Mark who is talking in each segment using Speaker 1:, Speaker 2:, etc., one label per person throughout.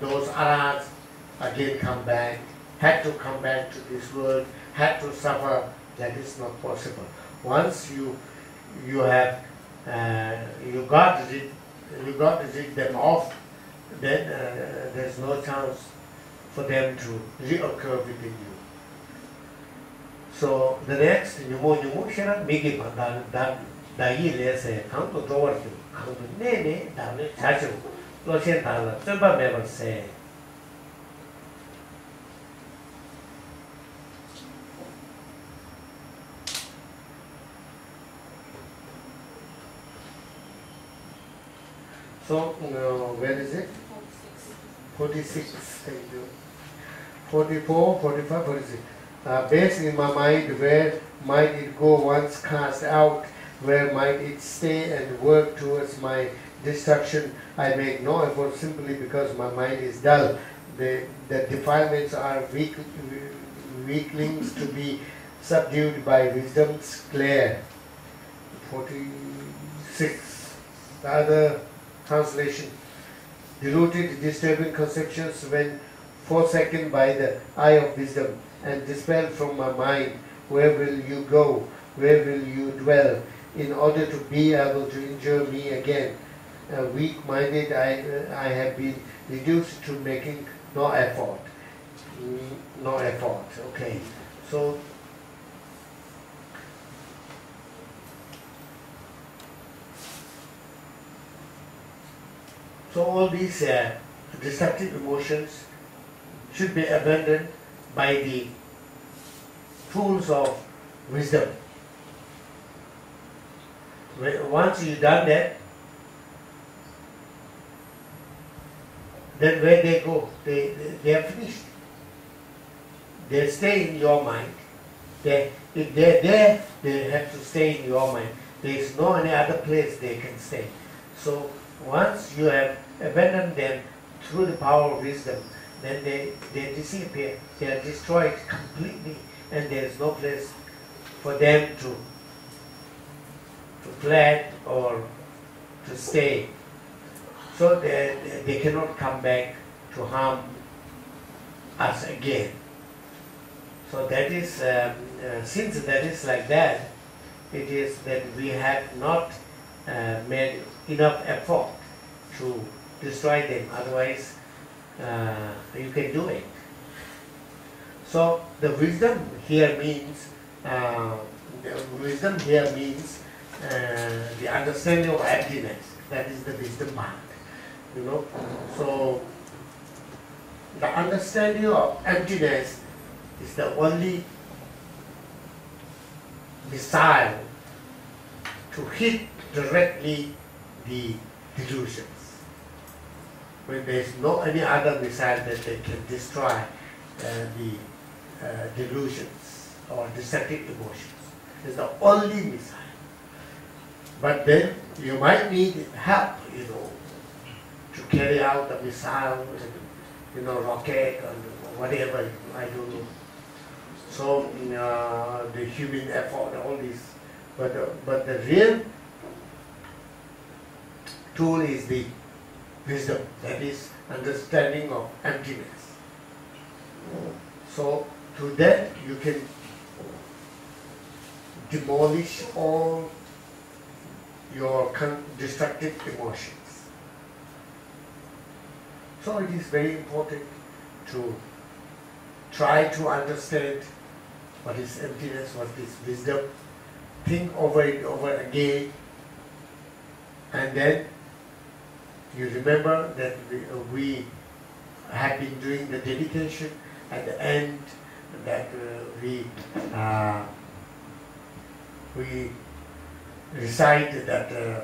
Speaker 1: those arahats again come back, had to come back to this world, had to suffer. That is not possible. Once you you have uh, you got rid, you got rid them off, then uh, there's no chance for them to reoccur within you. So the next nyumo nyumo shira migi pa da da da yi le se kang to drawar ki kang to ne ne da ne So, uh, where is it? 46. Thank you. 44, 45, 46. Uh, based in my mind, where might it go once cast out? Where might it stay and work towards my destruction? I make no effort simply because my mind is dull. The, the defilements are weak, weaklings to be subdued by wisdom's glare. 46. The other translation. Deluded, disturbing conceptions when forsaken by the eye of wisdom and dispelled from my mind. Where will you go? Where will you dwell? In order to be able to injure me again. Weak-minded, I, I have been reduced to making no effort. Mm, no effort. Okay. So So all these uh, emotions should be abandoned by the tools of wisdom. Once you've done that, then where they go, they, they, they are finished. They stay in your mind. They, if they're there, they have to stay in your mind. There is no any other place they can stay. So once you have abandoned them through the power of wisdom, then they, they disappear. They are destroyed completely, and there is no place for them to to plant or to stay. So they, they cannot come back to harm us again. So that is, um, uh, since that is like that, it is that we have not uh, made enough effort to destroy them. Otherwise, uh, you can do it. So the wisdom here means uh, the wisdom here means uh, the understanding of emptiness. That is the wisdom part. You know. So the understanding of emptiness is the only missile to hit directly the delusions. When there is no any other missile that they can destroy uh, the uh, delusions or deceptive emotions. It's the only missile. But then you might need help, you know, to carry out the missile, you know, rocket or whatever, I don't know. So uh, the human effort, all this, but uh, but the real tool is the wisdom, that is understanding of emptiness. So through that you can demolish all your destructive emotions. So it is very important to try to understand what is emptiness, what is wisdom, think over it over again, and then you remember that we, uh, we have been doing the dedication at the end that uh, we uh, we recite that uh,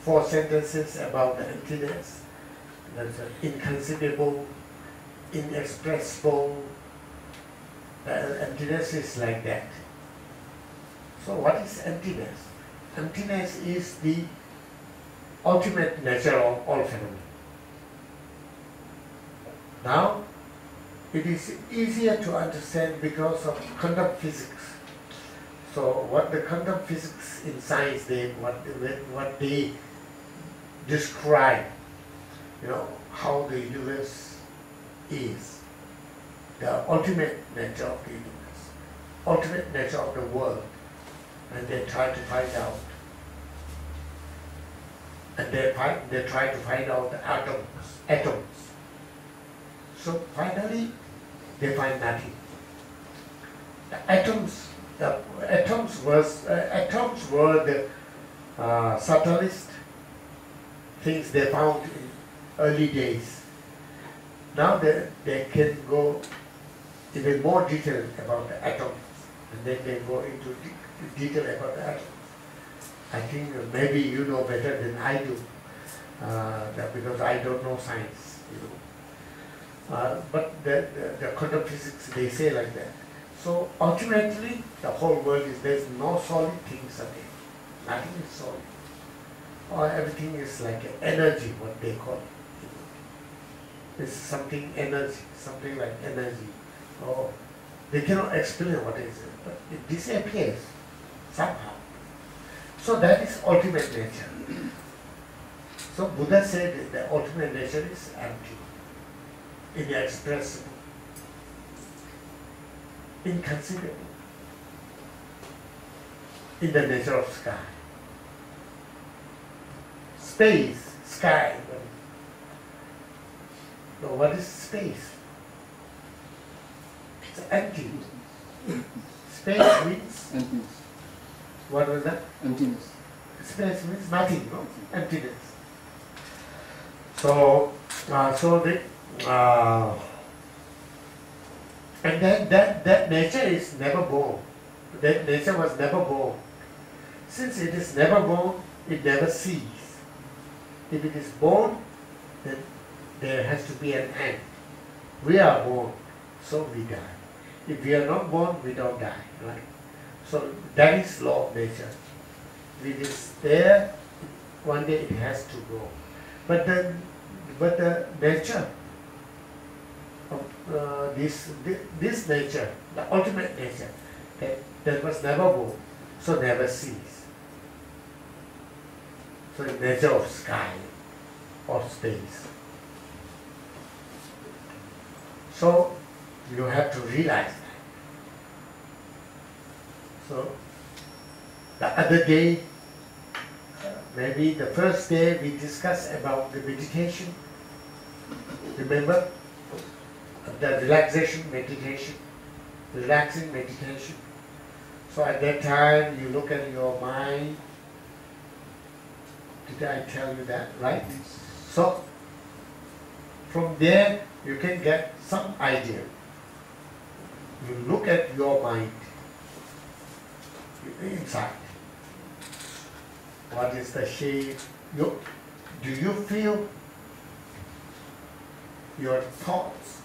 Speaker 1: four sentences about the emptiness. That's uh, inconceivable, inexpressible. Uh, emptiness is like that. So what is emptiness? Emptiness is the ultimate nature of all phenomena. Now, it is easier to understand because of quantum physics. So, what the quantum physics in science they what what they describe, you know, how the universe is, the ultimate nature of the universe, ultimate nature of the world, and they try to find out. And they find, they try to find out the atoms, atoms. So finally, they find nothing. The atoms, the atoms was uh, atoms were the uh, subtlest things they found in early days. Now they, they can go even more detail about the atoms, and then they go into de- detail about the. I think maybe you know better than I do, uh, that because I don't know science, you know. Uh, but the, the, the quantum physics, they say like that. So ultimately, the whole world is, there's no solid things again. Nothing is solid. Or everything is like energy, what they call it. It's something energy, something like energy. Oh, they cannot explain what is it, but it disappears somehow. So that is ultimate nature. So Buddha said the ultimate nature is empty, inexpressible, inconceivable in the nature of sky. Space, sky. No, what is space? It's empty. Space means,
Speaker 2: Emptiness.
Speaker 1: what was that?
Speaker 2: Emptiness.
Speaker 1: Space means nothing, no? Emptiness. So, uh, so the, uh, and then that, that nature is never born. That nature was never born. Since it is never born, it never ceases. If it is born, then there has to be an end. We are born, so we die. If we are not born, we don't die, right? So that is law of nature. It is there, one day it has to go. But the, but the nature of uh, this, this nature, the ultimate nature, that, that was never born, so never cease. So the nature of sky or space. So you have to realize that. So the other day, uh, maybe the first day we discussed about the meditation. Remember? The relaxation meditation, relaxing meditation. So at that time you look at your mind. Did I tell you that, right? So from there you can get some idea. You look at your mind inside. What is the shape? You, do you feel your thoughts,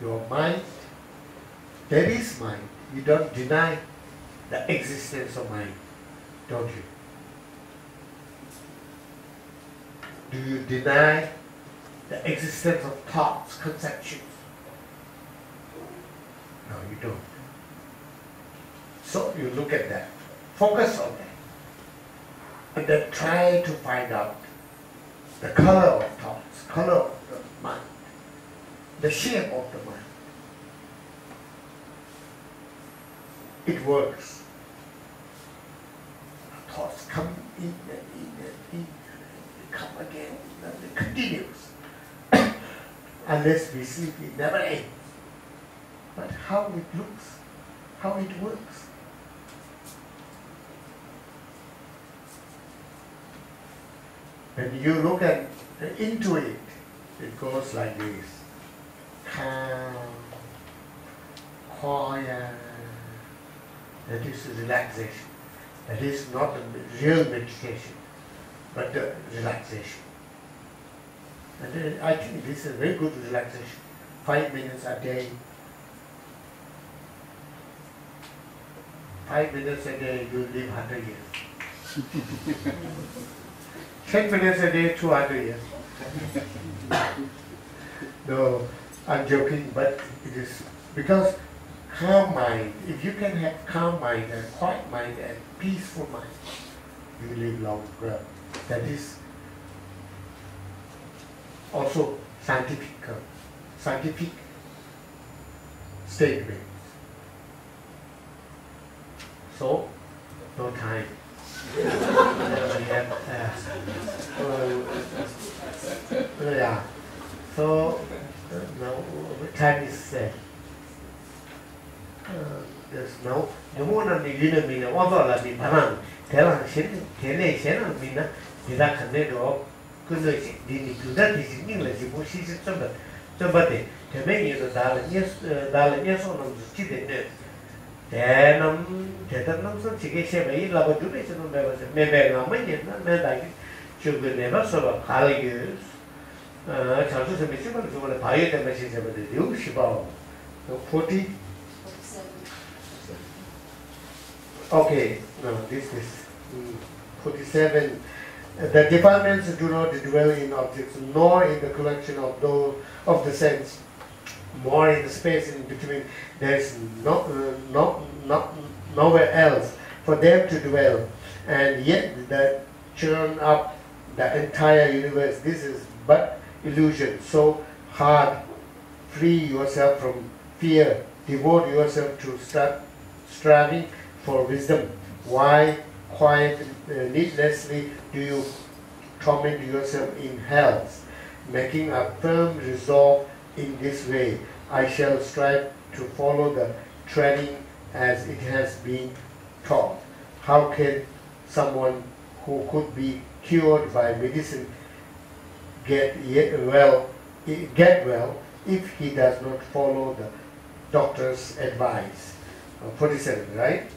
Speaker 1: your mind? There is mind. You don't deny the existence of mind, don't you? Do you deny the existence of thoughts, conceptions? No, you don't. So you look at that, focus on that, and then try to find out the color of thoughts, color of the mind, the shape of the mind. It works. Thoughts come in and in and in, and come again, and it continues. Unless we see it never ends. But how it looks, how it works. When you look at into it, it goes like this. Calm, quiet. That is relaxation. That is not a real meditation, but the relaxation. And I think this is a very good relaxation. Five minutes a day. Five minutes a day, you live 100 years. 10 minutes a day, 200 years. no, I'm joking, but it is because calm mind, if you can have calm mind and quiet mind and peaceful mind, you live longer. That is also scientific, uh, scientific statement. So, no time. we have, uh, uh, yeah. So, uh, now time is uh, there's no no more than the unit mean all the la bi banan tell 그래서 디니 둘다 디지닝을 지고 시시 좀 좀바데 대명이도 달라 예스 달라 예스는 지치데 대남 대담남서 지게셔 매일 라고 주베스는 매버서 매매가 뭐냐 매다기 주고 내버서 가르기 어 자주 좀 미치면 저번에 바이오 때문에 진짜 근데 요 시바. 포티? 오케이. no this is 47 The departments do not dwell in objects, nor in the collection of those of the sense, more in the space in between. There is no, no, no, nowhere else for them to dwell, and yet that churn up the entire universe. This is but illusion. So hard. Free yourself from fear. Devote yourself to start striving for wisdom. Why quiet needlessly do you torment yourself in hell, making a firm resolve in this way? I shall strive to follow the training as it has been taught. How can someone who could be cured by medicine get well, get well if he does not follow the doctor's advice? Uh, 47, right?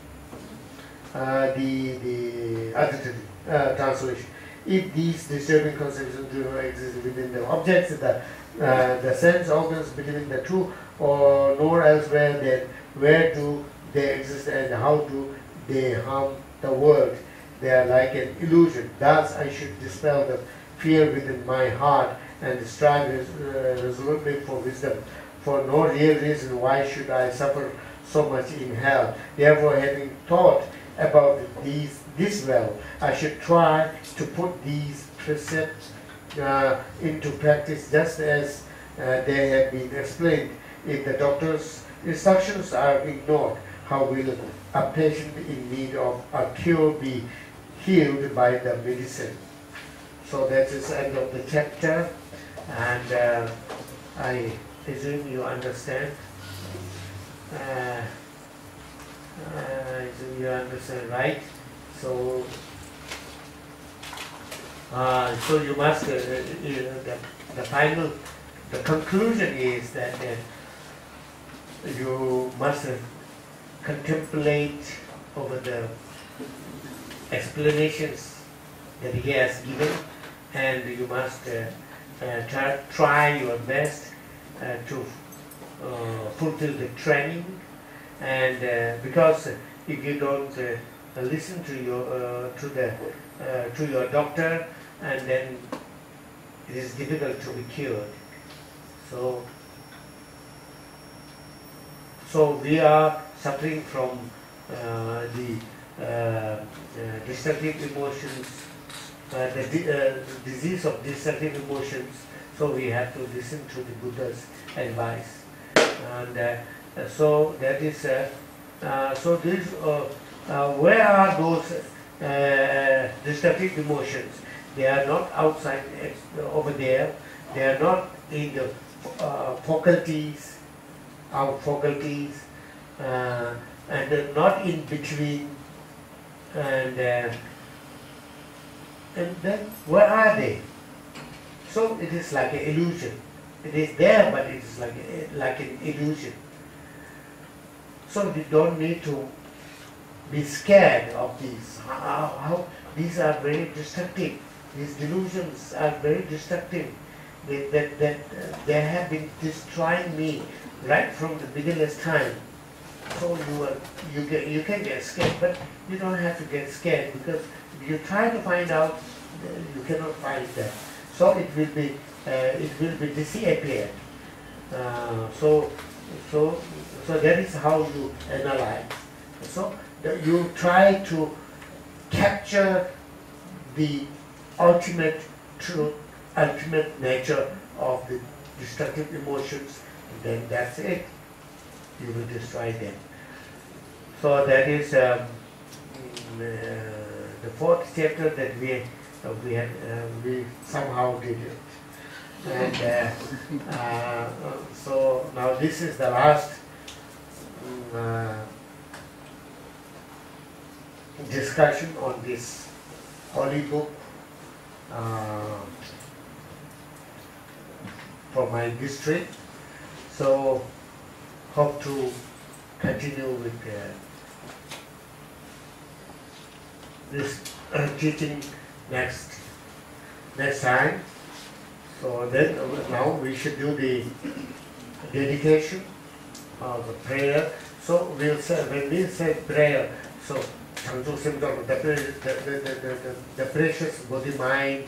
Speaker 1: Uh, the, the adjective uh, translation. If these disturbing conceptions do not exist within the objects, the, uh, the sense organs between the two, or nor elsewhere, then where do they exist and how do they harm the world? They are like an illusion. Thus, I should dispel the fear within my heart and strive res- resolutely for wisdom. For no real reason, why should I suffer so much in hell? Therefore, having thought about these this well. I should try to put these precepts uh, into practice just as uh, they have been explained. If the doctor's instructions are ignored, how will a patient in need of a cure be healed by the medicine? So that is end of the chapter, and uh, I presume you understand. Uh, uh, you understand, right? So, uh, so you must, uh, you know, the, the final, the conclusion is that uh, you must uh, contemplate over the explanations that he has given, and you must uh, uh, try, try your best uh, to uh, fulfill the training and uh, because if you don't uh, listen to your uh, to the to your doctor and then it is difficult to be cured. So so we are suffering from uh, the uh, uh, destructive emotions the di- disease of destructive emotions. So we have to listen to the buddha's advice. And so that is, uh, uh, so this, uh, uh, where are those uh, destructive emotions? They are not outside over there. They are not in the faculties, our faculties, and not in between. And and then where are they? So it is like an illusion. It is there, but it is like a, like an illusion. So we don't need to be scared of these. How, how these are very destructive. These delusions are very destructive. They, that, that uh, they have been destroying me right from the beginner's time. So you are, you get you can get scared, but you don't have to get scared because if you try to find out, you cannot find that. So it will be uh, it will be disappeared. Uh, so so so that is how you analyze. So you try to capture the ultimate truth, ultimate nature of the destructive emotions, and then that's it. You will destroy them. So that is um, uh, the fourth chapter that we uh, we had uh, we somehow did it. And uh, uh, so now this is the last mm, uh, discussion on this holy book uh, for my district. So hope to continue with uh, this uh, teaching next next time. So then uh, now we should do the dedication of the prayer. So we'll say when we say prayer, so Chantu Simdom, the, the, the, precious bodhi mind,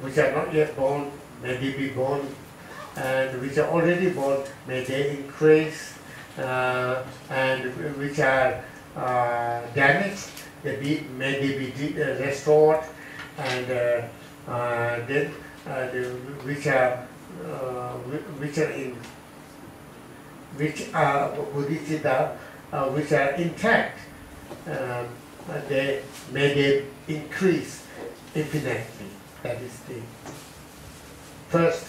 Speaker 1: which are not yet born, may they be born, and which are already born, may they increase, uh, and which are uh, damaged, they be, may they be uh, restored, and uh, uh, then uh, which are which are in which are bodhicitta, uh, which are intact, um, they may they increase infinitely. That is the first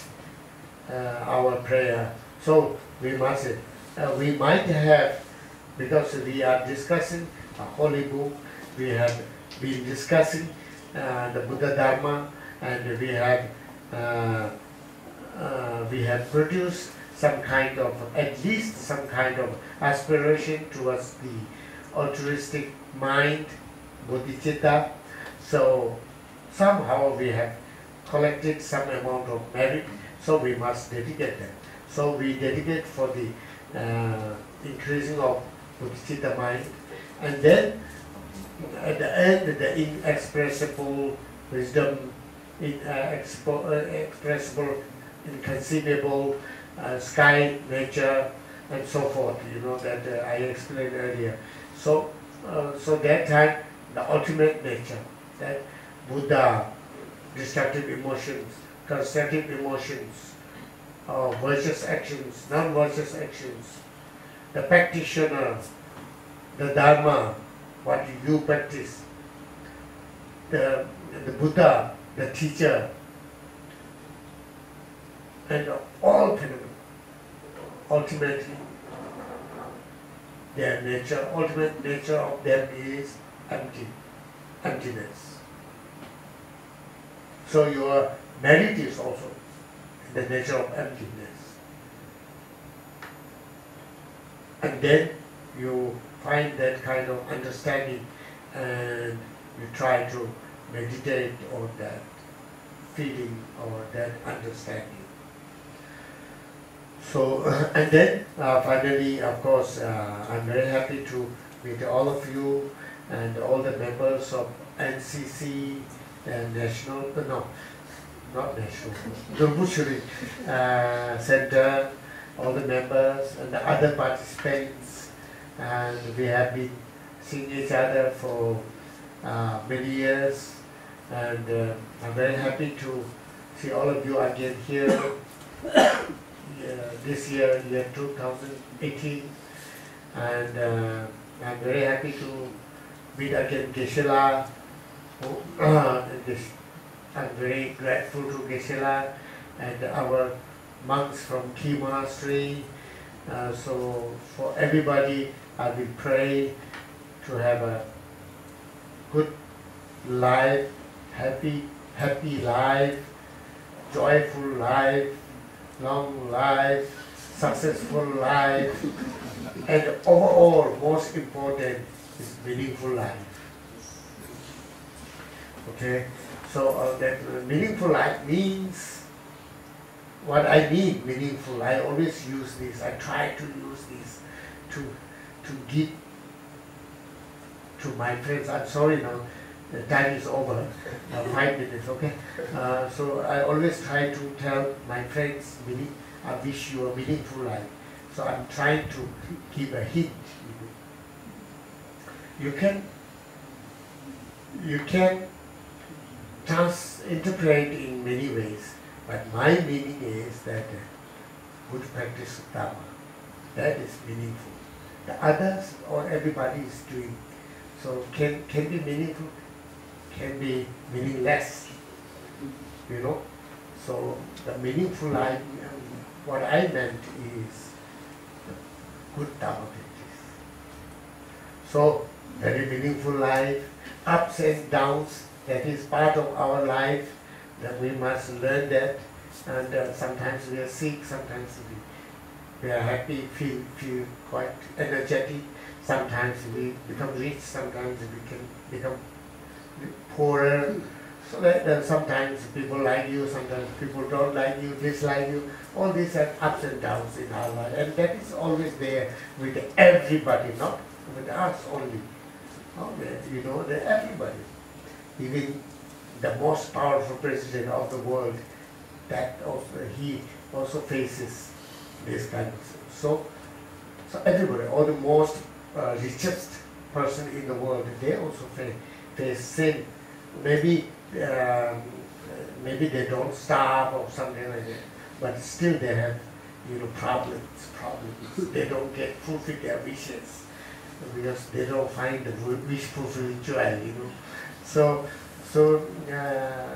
Speaker 1: uh, our prayer. So we must, uh, we might have, because we are discussing a holy book, we have been discussing uh, the Buddha Dharma, and we have uh, uh, we have produced some kind of, at least some kind of aspiration towards the altruistic mind, bodhicitta. So somehow we have collected some amount of merit, so we must dedicate them. So we dedicate for the uh, increasing of bodhicitta mind, and then at the end, the inexpressible wisdom, in, uh, uh, inconceivable, uh, sky, nature, and so forth. You know that uh, I explained earlier. So, uh, so that had the ultimate nature, that Buddha, destructive emotions, constructive emotions, uh, virtuous actions, non-virtuous actions, the practitioner, the Dharma, what you practice, the, the Buddha, the teacher, and all phenomena. Ultimately, their nature, ultimate nature of them is empty, emptiness. So your merit is also in the nature of emptiness. And then you find that kind of understanding and you try to meditate on that feeling or that understanding. So, and then uh, finally, of course, uh, I'm very happy to meet all of you and all the members of NCC and National, no, not National, Durbushuri uh, Center, all the members and the other participants. And we have been seeing each other for uh, many years. And uh, I'm very happy to see all of you again here this year, year 2018, and uh, I'm very happy to meet again Uh, this, I'm very grateful to Geshe-la and our monks from Key Monastery. Uh, so for everybody, I will pray to have a good life, happy, happy life, joyful life, long life, successful life, and overall, most important is meaningful life. Okay, so uh, that meaningful life means what I mean meaningful. I always use this. I try to use this to to give to my friends. I'm sorry now, the time is over. Uh, five minutes, okay? Uh, so I always try to tell my friends, I wish you a meaningful life. So I'm trying to give a hint. You can, you can trans interpret in many ways. But my meaning is that good practice of Dharma, that is meaningful. The others or everybody is doing, so can, can be meaningful, can be meaningless, you know. So the meaningful life, what I meant is good practice. So very meaningful life, ups and downs, that is part of our life, that we must learn that. And uh, sometimes we are sick, sometimes we, we are happy, feel, feel quite energetic. Sometimes we become rich, sometimes we can become poorer. So sometimes people like you, sometimes people don't like you, dislike you. All these have ups and downs in our life, and that is always there with everybody, not with us only. Oh, you know, everybody. Even the most powerful president of the world, that also he also faces this kind of so so everybody, all the most uh, richest person in the world, they also face, face sin. Maybe um, maybe they don't starve or something like that, but still they have you know problems, problems. they don't get fulfill their wishes because they don't find the wish fulfilling joy, you know. So, so, uh,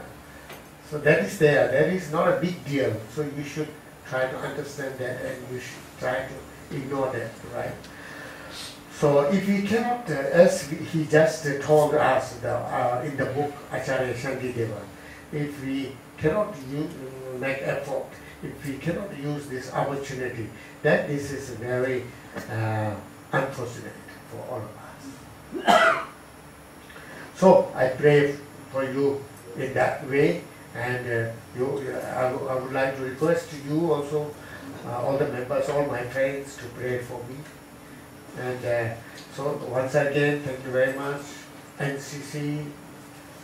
Speaker 1: so that is there. That is not a big deal. So you should try to understand that, and you should try to ignore that, right? So if we cannot, uh, as he just told us the, uh, in the book Acharya Shantideva, if we cannot use, make effort, if we cannot use this opportunity, then this is very uh, unfortunate for all of us. so I pray for you in that way, and uh, you, I, I would like to request you also, uh, all the members, all my friends, to pray for me. And uh, so once again, thank you very much, NCC,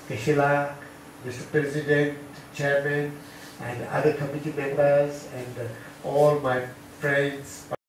Speaker 1: Geshe-la, Mr. President, Chairman, and other committee members, and uh, all my friends,